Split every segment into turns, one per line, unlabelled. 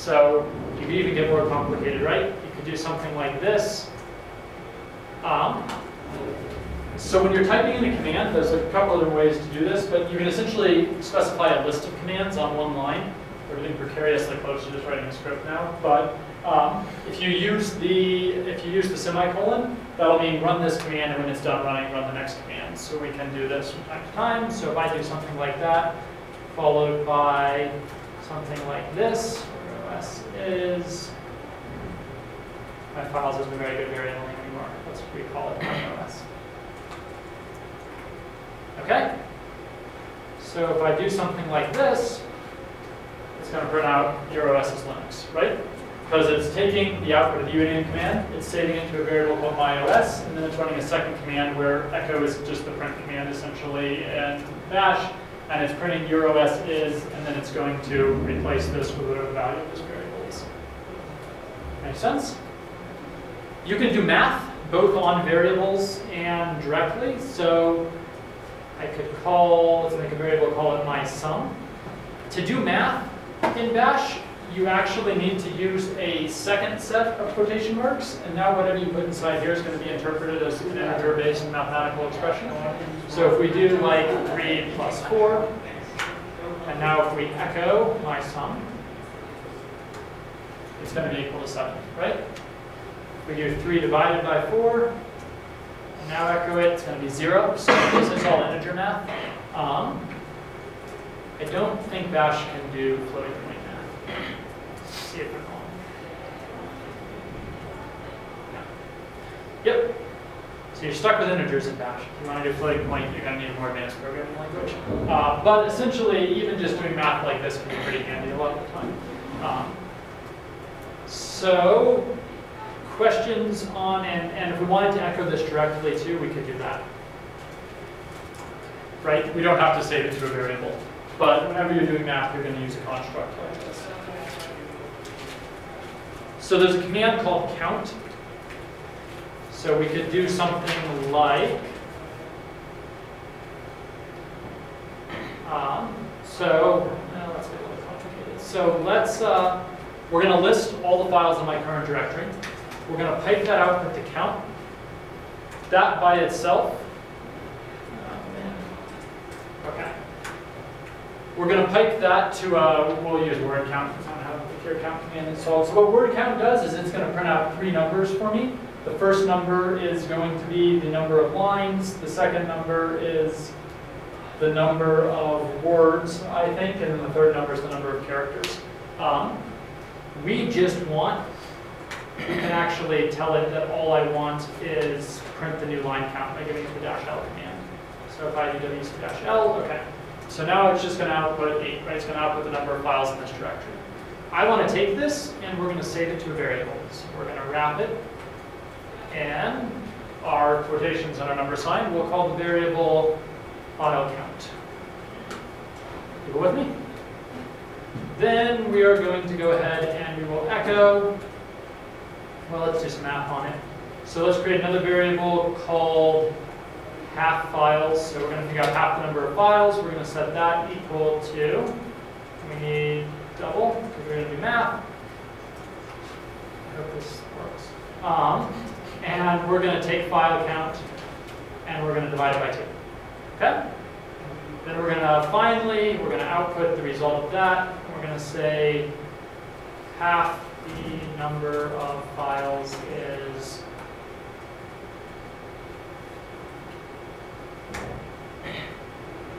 So you could even get more complicated, right? You could do something like this. Um, so when you're typing in a command, there's a couple of other ways to do this, but you can essentially specify a list of commands on one line. We're getting precarious like close to just writing a script now, but um, if you use the if you use the semicolon, that'll mean run this command, and when it's done running, run the next command. So we can do this from time to time. So if I do something like that, followed by something like this, OS is, my files isn't a very good variable name anymore. Let's recall it OS. Okay? So if I do something like this, it's going to print out your OS is Linux, right? Because it's taking the output of the uname command, it's saving it to a variable called myOS, and then it's running a second command where echo is just the print command essentially and bash, and it's printing your OS is, and then it's going to replace this with whatever value of this variable is. Make sense? You can do math both on variables and directly. So I could call, let's make a variable, call it my sum. To do math in bash, you actually need to use a second set of quotation marks, and now whatever you put inside here is going to be interpreted as an integer-based mathematical expression. So if we do like 3 plus 4, and now if we echo my sum, it's going to be equal to 7, right? If we do 3 divided by 4, and now echo it, it's going to be 0. So this is all integer math. Um, I don't think bash can do floating point math. Let's see if I'm So you're stuck with integers in bash. If you want to do floating point, you're going to need a more advanced programming language. Uh, but essentially, even just doing math like this can be pretty handy a lot of the time. Um, so questions on, and, and if we wanted to echo this directly too, we could do that. Right? We don't have to save it to a variable. But whenever you're doing math, you're going to use a construct like this. So there's a command called count. So we could do something like, um, so, well, get a little complicated. So let's, uh, we're going to list all the files in my current directory. We're going to pipe that output to count. That by itself, okay. We're going to pipe that to, uh, we'll use word count because I don't have the pure count command installed. So what word count does is it's going to print out three numbers for me. The first number is going to be the number of lines. The second number is the number of words, I think, and then the third number is the number of characters. Um, we just want, we can actually tell it that all I want is print the new line count by giving it the dash L command. So if I do wc dash L, okay. So now it's just going to output 8, right? It's going to output the number of files in this directory. I want to take this and we're going to save it to a variable. So we're going to wrap it and our quotations and our number sign, we'll call the variable file count. You go with me? Then we are going to go ahead and we will echo, well, let's just map on it. So let's create another variable called half files. So we're going to figure out half the number of files. We're going to set that equal to, we need double, because we're going to do math. I hope this works. Um, and we're going to take file count and we're going to divide it by 2. Okay? Then we're going to finally, we're going to output the result of that. We're going to say half the number of files is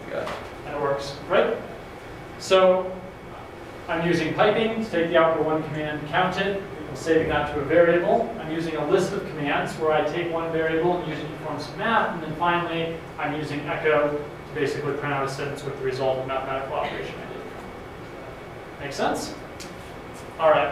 it.
and it works, right? So I'm using piping to take the output one command, count it, I'm saving that to a variable. I'm using a list of commands where I take one variable and use it to perform some math, and then finally I'm using echo to basically print out a sentence with the result of mathematical operation I did. Make sense? All right.